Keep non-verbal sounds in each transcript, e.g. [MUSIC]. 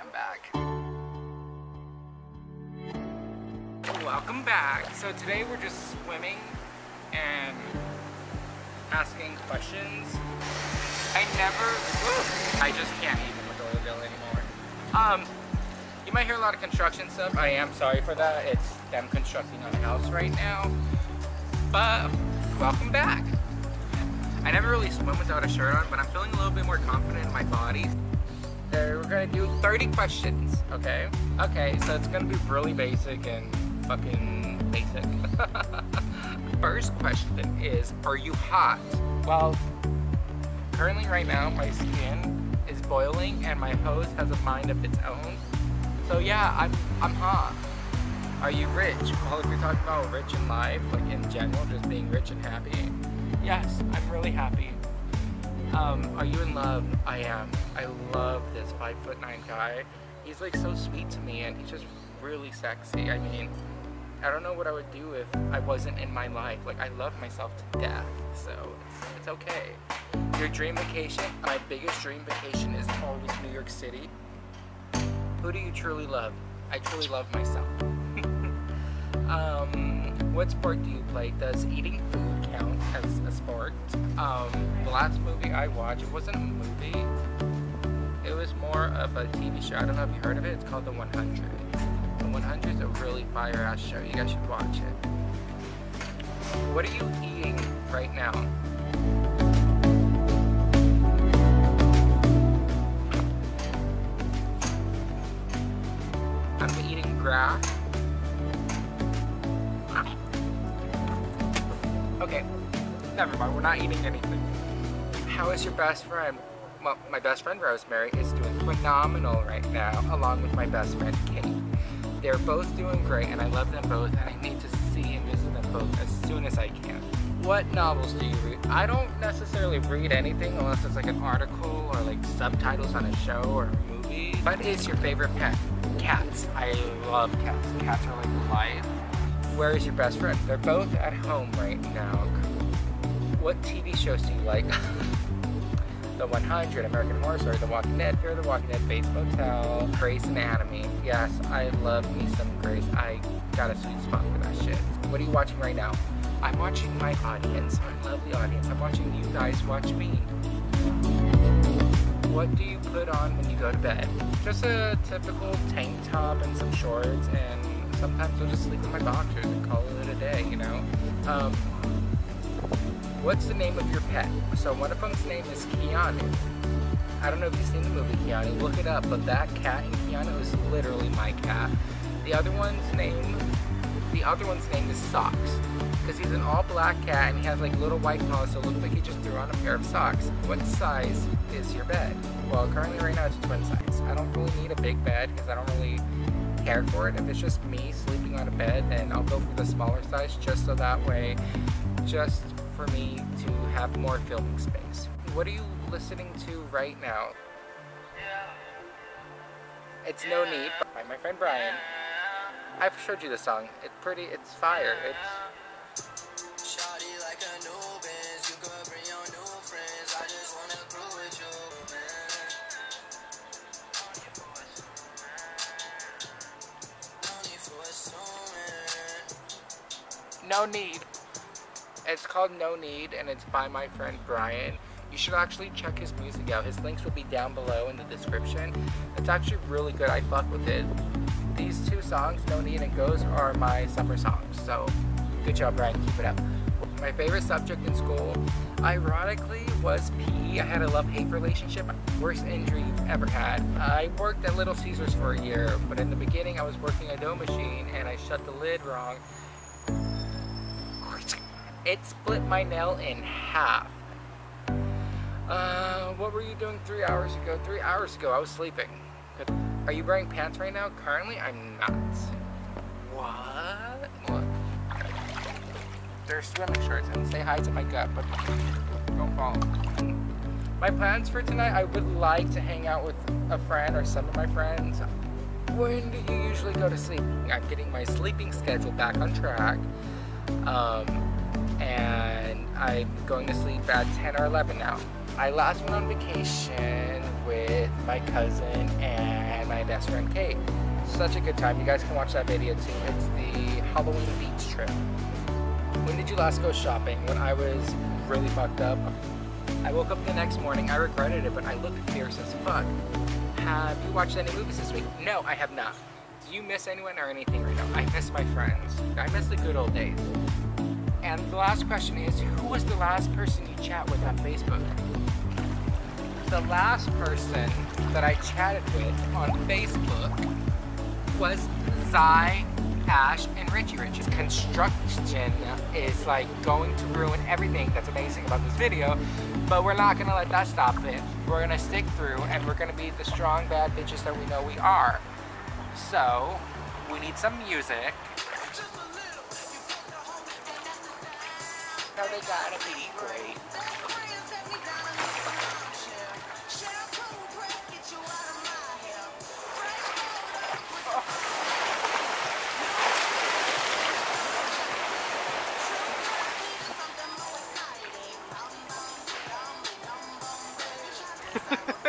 am back. Welcome back. So today we're just swimming and asking questions. I never, I just can't even with Oilville anymore. Um, you might hear a lot of construction stuff. I am sorry for that. It's them constructing on a house right now. But welcome back. I never really swim without a shirt on, but I'm feeling a little bit more confident in my body. We're gonna do 30 questions, okay? Okay, so it's gonna be really basic and fucking basic. [LAUGHS] First question is, are you hot? Well, currently right now my skin is boiling and my hose has a mind of its own. So yeah, I'm, I'm hot. Are you rich? Well, if you're talking about rich in life, like in general, just being rich and happy, yes, I'm really happy. Um, are you in love? I am. I love this five foot nine guy. He's like so sweet to me and he's just really sexy. I mean, I don't know what I would do if I wasn't in my life. Like, I love myself to death, so it's, it's okay. Your dream vacation? My biggest dream vacation is always New York City. Who do you truly love? I truly love myself. [LAUGHS] um, what sport do you play? Does eating food count as a sport? Um, last movie I watched, it wasn't a movie. It was more of a TV show. I don't know if you heard of it. It's called The 100. The 100 is a really fire ass show. You guys should watch it. What are you eating right now? I'm eating grass. Okay, never mind. We're not eating anything. How is your best friend? Well, my best friend Rosemary is doing phenomenal right now, along with my best friend Kate. They're both doing great and I love them both and I need to see and visit them both as soon as I can. What novels do you read? I don't necessarily read anything unless it's like an article or like subtitles on a show or a movie. What is your favorite pet? Cats. I love cats. Cats are like life. Where is your best friend? They're both at home right now. What TV shows do you like? [LAUGHS] The 100, American Horror Story, The Walking Dead, Fear the Walking Dead, Bates Motel, Grey's Anatomy. Yes, I love me some Grey's. I got a sweet spot for that shit. What are you watching right now? I'm watching my audience, my lovely audience. I'm watching you guys watch me. What do you put on when you go to bed? Just a typical tank top and some shorts, and sometimes I'll just sleep in my boxers and call it a day, you know? Um, What's the name of your pet? So one of them's name is Keanu. I don't know if you've seen the movie Keanu, look it up, but that cat in Keanu is literally my cat. The other one's name, the other one's name is Socks, because he's an all black cat and he has like little white paws, so it looks like he just threw on a pair of socks. What size is your bed? Well, currently right now it's twin size. I don't really need a big bed because I don't really care for it. If it's just me sleeping on a bed, then I'll go for the smaller size just so that way, just for me to have more filming space. What are you listening to right now? It's No Need by my friend Brian. I've showed you the song. It's pretty, it's fire. It's No Need. It's called No Need and it's by my friend Brian. You should actually check his music out. His links will be down below in the description. It's actually really good. I fuck with it. These two songs, No Need and Goes, are my summer songs. So good job, Brian. Keep it up. My favorite subject in school, ironically, was PE. I had a love-hate relationship. Worst injury you've ever had. I worked at Little Caesars for a year, but in the beginning I was working a dough machine and I shut the lid wrong it split my nail in half. Uh, what were you doing three hours ago? Three hours ago, I was sleeping. Are you wearing pants right now? Currently, I'm not. What? What? They're swimming shorts, and say hi to my gut, but don't fall. My plans for tonight, I would like to hang out with a friend or some of my friends. When do you usually go to sleep? I'm getting my sleeping schedule back on track. Um, and I'm going to sleep at 10 or 11 now. I last went on vacation with my cousin and my best friend Kate. Such a good time. You guys can watch that video too. It's the Halloween beach trip. When did you last go shopping? When I was really fucked up. I woke up the next morning, I regretted it, but I looked fierce as fuck. Have you watched any movies this week? No, I have not. Do you miss anyone or anything right now? I miss my friends. I miss the good old days. And the last question is, who was the last person you chat with on Facebook? The last person that I chatted with on Facebook was Zai, Ash, and Richie Rich. Construction is like going to ruin everything that's amazing about this video, but we're not gonna let that stop it. We're gonna stick through and we're gonna be the strong bad bitches that we know we are. So, we need some music. No, they gotta be great. [LAUGHS]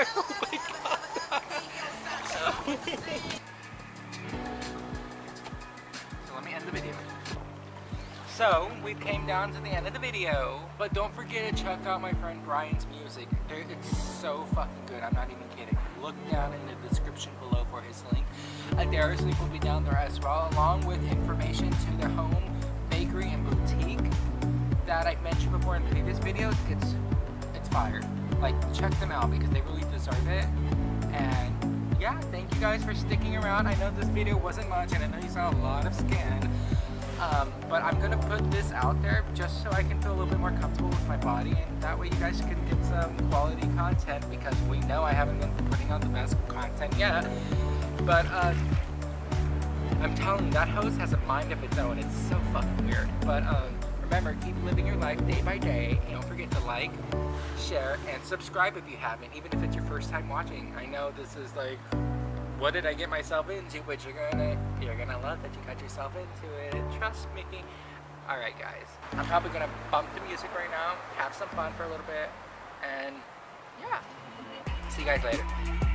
[LAUGHS] oh my god. Oh [LAUGHS] So, we came down to the end of the video, but don't forget to check out my friend Brian's music. It's so fucking good, I'm not even kidding. Look down in the description below for his link. Adara's link will be down there as well, along with information to their home bakery and boutique that I've mentioned before in previous videos. It's, it's fire. Like, check them out because they really deserve it. And yeah, thank you guys for sticking around. I know this video wasn't much and I know you saw a lot of skin. Um, but I'm gonna put this out there just so I can feel a little bit more comfortable with my body and that way you guys can get some quality content because we know I haven't been putting on the best content yet. But uh, I'm telling you, that host has a mind of its own. It's so fucking weird. But um, remember, keep living your life day by day. And don't forget to like, share, and subscribe if you haven't, even if it's your first time watching. I know this is like what did I get myself into? But you're gonna you're gonna love that you got yourself into it. Trust me. Alright guys. I'm probably gonna bump the music right now, have some fun for a little bit, and yeah. See you guys later.